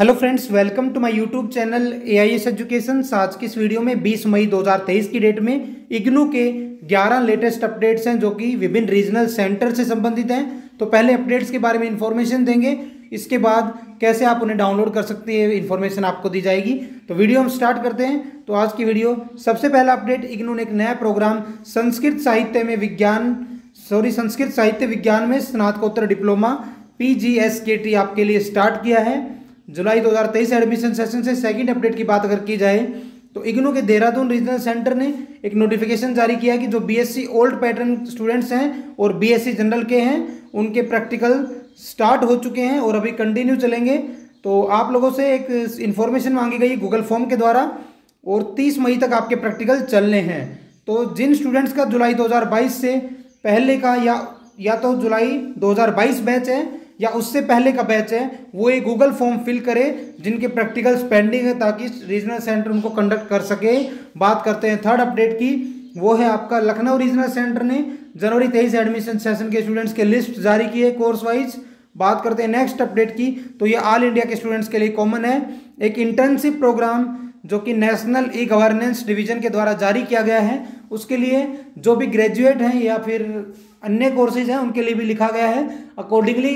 Hello friends welcome to my YouTube channel A I S education आज की इस video में 20 मई 2023 की डेट में इग्नू के 11 लेटेस्ट अपडेट्स हैं जो कि विभिन्न रीजनल सेंटर से संबंधित हैं। तो पहले अपडेट्स के बारे में इंफॉर्मेशन देंगे, इसके बाद कैसे आप उन्हें डाउनलोड कर सकते हैं इन्फॉर्मेशन आपको दी जाएगी। तो वीडियो हम स्टार्ट करते हैं। तो आज की वीडियो सबसे पहला अपडेट इग्नू ने एक नया प्रोग्राम संस्कृत साहित्य में विज्ञान सॉरी संस्कृत साहित्य विज्ञान में स्नातकोत्तर डिप्लोमा पी आपके लिए स्टार्ट किया है। जुलाई 2023 एडमिशन सेशन से सेकंड अपडेट की बात अगर की जाए तो इग्नू के देहरादून रीजनल सेंटर ने एक नोटिफिकेशन जारी किया कि जो बीएससी ओल्ड पैटर्न स्टूडेंट्स हैं और बीएससी जनरल के हैं, उनके प्रैक्टिकल स्टार्ट हो चुके हैं और अभी कंटिन्यू चलेंगे। तो आप लोगों से एक इन्फॉर्मेशन मांगी गई गूगल फॉर्म के द्वारा और 30 मई तक आपके प्रैक्टिकल चलने हैं। तो जिन स्टूडेंट्स का जुलाई 2022 से पहले का या या तो जुलाई 2022 बैच है या उससे पहले का बैच है, वो एक गूगल फॉर्म फिल करे, जिनके प्रैक्टिकल्स पेंडिंग है, ताकि रीजनल सेंटर उनको कंडक्ट कर सके। बात करते हैं थर्ड अपडेट की, वो है आपका लखनऊ रीजनल सेंटर ने जनवरी तेईस एडमिशन सेशन के स्टूडेंट्स के लिस्ट जारी की है कोर्स वाइज बात करते हैं नेक्स्ट अपडेट की तो ये ऑल इंडिया के स्टूडेंट्स के लिए कॉमन है। एक इंटर्नशिप प्रोग्राम जो कि नेशनल ई गवर्नेंस डिवीज़न के द्वारा जारी किया गया है, उसके लिए जो भी ग्रेजुएट हैं या फिर अन्य कोर्सेज हैं, उनके लिए भी लिखा गया है। अकॉर्डिंगली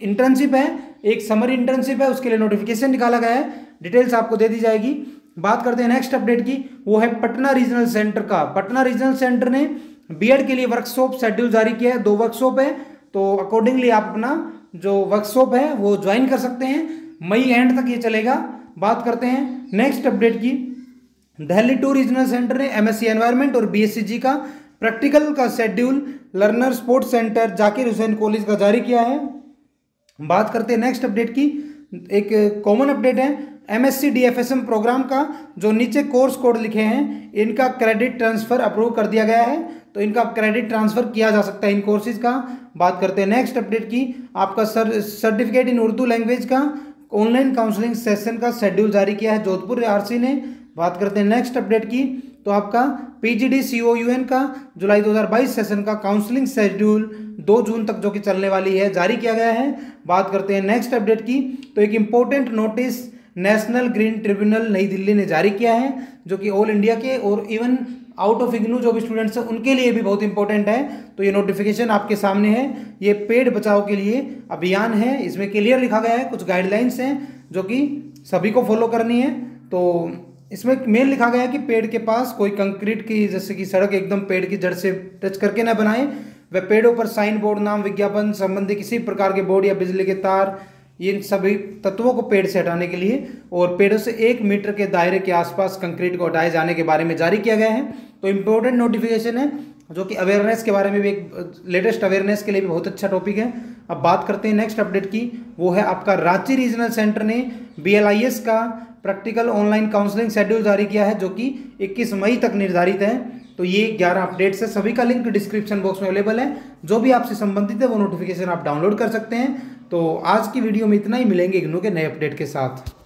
इंटर्नशिप है, एक समर इंटर्नशिप है, उसके लिए नोटिफिकेशन निकाला गया है डिटेल्स आपको दे दी जाएगी। बात करते हैं नेक्स्ट अपडेट की, वो है पटना रीजनल सेंटर का। पटना रीजनल सेंटर ने बीएड के लिए वर्कशॉप शेड्यूल जारी किया है, दो वर्कशॉप है तो अकॉर्डिंगली आप अपना जो वर्कशॉप है, वो ज्वाइन कर सकते हैं। मई एंड तक ये चलेगा। बात करते हैं नेक्स्ट अपडेट की। दिल्ली टू रीजनल सेंटर ने एमएससी एनवायरनमेंट और बीएससी का प्रैक्टिकल का schedule learner sports centre Zakir Hussain college का जारी किया है। बात करते हैं नेक्स्ट अपडेट की। एक कॉमन अपडेट है एमएससी डीएफएसएम प्रोग्राम का, जो नीचे कोर्स कोड लिखे हैं, इनका क्रेडिट ट्रांसफ़र अप्रूव कर दिया गया है। तो इनका क्रेडिट ट्रांसफ़र किया जा सकता है इन कोर्सेज का। बात करते हैं नेक्स्ट अपडेट की। आपका sir certificate in Urdu language का ऑनलाइन काउंसलिंग सेशन का शेड्यूल जारी किया है जोधपुर आरसी ने। बात करते हैं नेक्स्ट अपडेट की। तो आपका पीजीडी सीओयूएन का, जुलाई 2022 सेशन का काउंसलिंग शेड्यूल 2 जून तक जो कि चलने वाली है, जारी किया गया है। बात करते हैं नेक्स्ट अपडेट की तो एक important notice national green tribunal नई दिल्ली ने जारी किया है, जो कि ऑल इंडिया के और इवन आउट ऑफ़ इग्नू जो भी स्टूडेंट्स हैं, उनके लिए भी बहुत इंपॉर्टेंट है। तो ये नोटिफिकेशन आपके सामने है। ये पेड़ बचाव के लिए अभियान है। इसमें क्लियर लिखा गया है, कुछ गाइडलाइंस हैं, जो कि सभी को फॉलो करनी है। तो इसमें मेन लिखा गया है कि पेड़ के पास कोई कंक्रीट की, जैसे कि सड़क एकदम पेड़ की जड़ से टच करके ना बनाए। वह पेड़ों पर साइन बोर्ड, नाम विज्ञापन संबंधी किसी प्रकार के बोर्ड या बिजली के तार, इन सभी तत्वों को पेड़ से हटाने के लिए और पेड़ों से एक मीटर के दायरे के आसपास कंक्रीट को हटाए जाने के बारे में जारी किया गया है। तो इम्पोर्टेंट नोटिफिकेशन है, जो कि अवेयरनेस के बारे में भी एक लेटेस्ट अवेयरनेस के लिए भी बहुत अच्छा टॉपिक है। अब बात करते हैं नेक्स्ट अपडेट की, वो है आपका रांची रीजनल सेंटर ने BLIS का प्रैक्टिकल ऑनलाइन काउंसलिंग शेड्यूल जारी किया है, जो कि 21 मई तक निर्धारित है। तो ये 11 अपडेट्स है। सभी का लिंक डिस्क्रिप्शन बॉक्स में अवेलेबल है। जो भी आपसे संबंधित है, वो नोटिफिकेशन आप डाउनलोड कर सकते हैं। तो आज की वीडियो में इतना ही। मिलेंगे इग्नू के नए अपडेट के साथ।